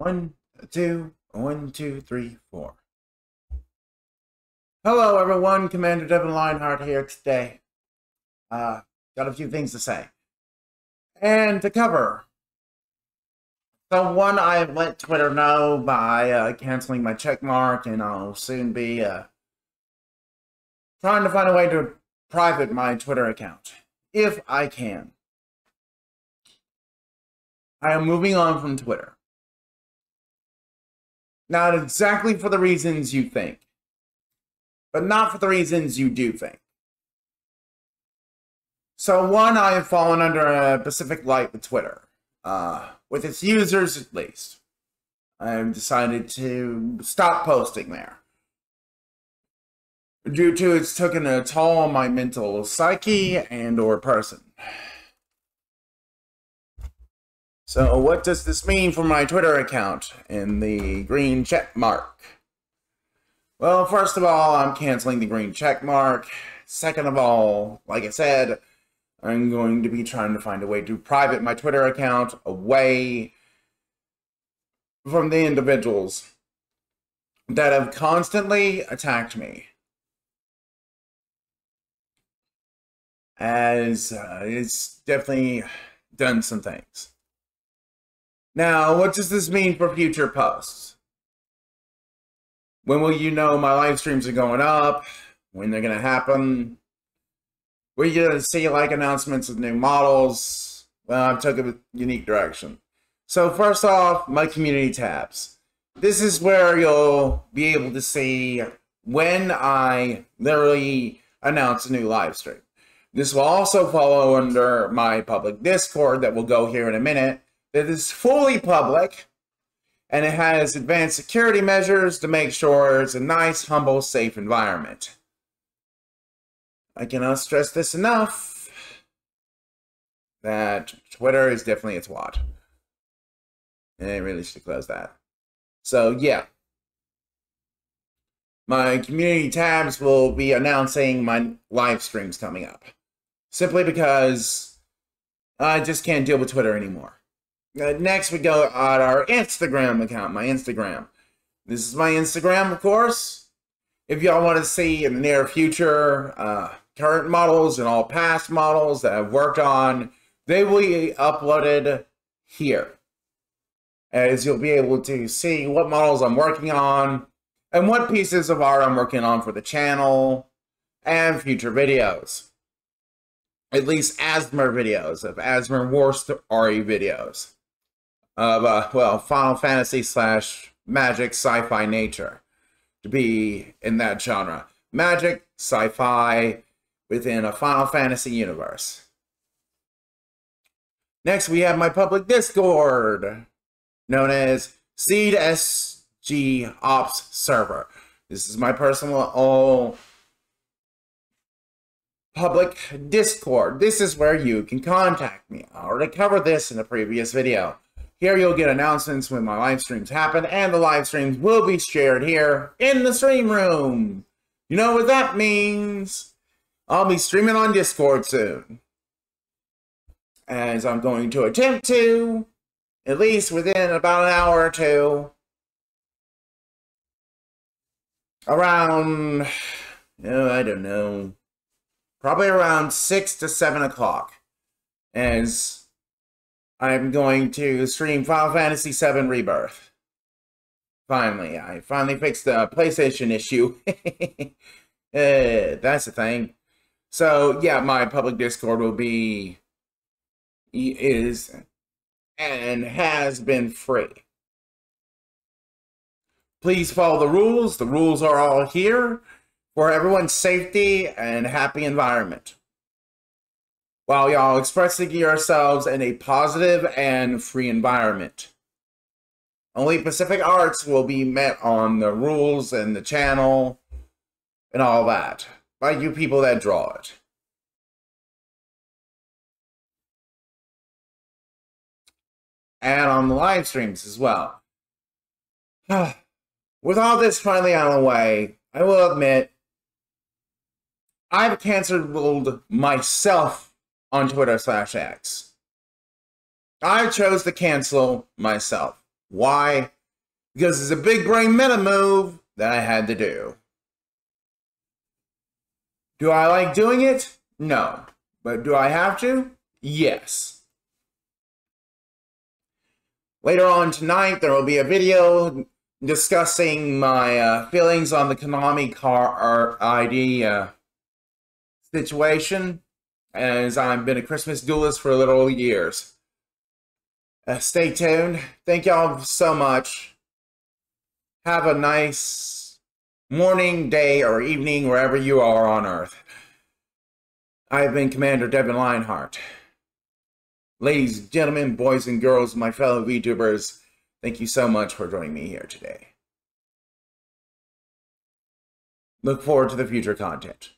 One, two, one, two, three, four. Hello, everyone. Commander Devon Lionheart here today. Uh, got a few things to say. And to cover. So, one, I let Twitter know by uh, canceling my check mark, and I'll soon be uh, trying to find a way to private my Twitter account, if I can. I am moving on from Twitter. Not exactly for the reasons you think, but not for the reasons you do think. So, one, I have fallen under a Pacific light with Twitter, uh, with its users at least. I've decided to stop posting there. Due to it's taken a toll on my mental psyche and or person. So what does this mean for my Twitter account and the green check mark? Well, first of all, I'm canceling the green check mark. Second of all, like I said, I'm going to be trying to find a way to private my Twitter account away from the individuals that have constantly attacked me. As uh, it's definitely done some things. Now, what does this mean for future posts? When will you know my live streams are going up? When they're going to happen? Will you see like announcements of new models? Well, I took a unique direction. So first off, my community tabs. This is where you'll be able to see when I literally announce a new live stream. This will also follow under my public Discord that will go here in a minute that is fully public and it has advanced security measures to make sure it's a nice, humble, safe environment. I cannot stress this enough that Twitter is definitely a twat. And really should close that. So, yeah. My community tabs will be announcing my live streams coming up. Simply because I just can't deal with Twitter anymore. Uh, next, we go on our Instagram account, my Instagram. This is my Instagram, of course. If y'all want to see in the near future uh, current models and all past models that I've worked on, they will be uploaded here. As you'll be able to see what models I'm working on and what pieces of art I'm working on for the channel and future videos. At least ASMR videos of ASMR War Story videos of uh, well Final Fantasy slash magic sci-fi nature to be in that genre. Magic sci-fi within a Final Fantasy universe. Next, we have my public Discord, known as SeeD SG OPS Server. This is my personal all public Discord. This is where you can contact me. I already covered this in a previous video. Here you'll get announcements when my live streams happen, and the live streams will be shared here in the stream room. You know what that means? I'll be streaming on Discord soon. As I'm going to attempt to, at least within about an hour or two. Around, oh, I don't know, probably around 6 to 7 o'clock. As I'm going to stream Final Fantasy VII Rebirth. Finally, I finally fixed the PlayStation issue. uh, that's the thing. So yeah, my public Discord will be is and has been free. Please follow the rules. The rules are all here for everyone's safety and happy environment while y'all expressing yourselves in a positive and free environment. Only Pacific Arts will be met on the rules and the channel and all that by you people that draw it. And on the live streams as well. With all this finally out of the way, I will admit I've canceled myself on Twitter slash X. I chose to cancel myself. Why? Because it's a big brain meta move that I had to do. Do I like doing it? No. But do I have to? Yes. Later on tonight, there will be a video discussing my uh, feelings on the Konami car ID uh, situation, as I've been a Christmas duelist for a little years. Uh, stay tuned. Thank y'all so much. Have a nice morning, day, or evening wherever you are on Earth. I have been Commander Devon Lionheart. Ladies, gentlemen, boys, and girls, my fellow VTubers, thank you so much for joining me here today. Look forward to the future content.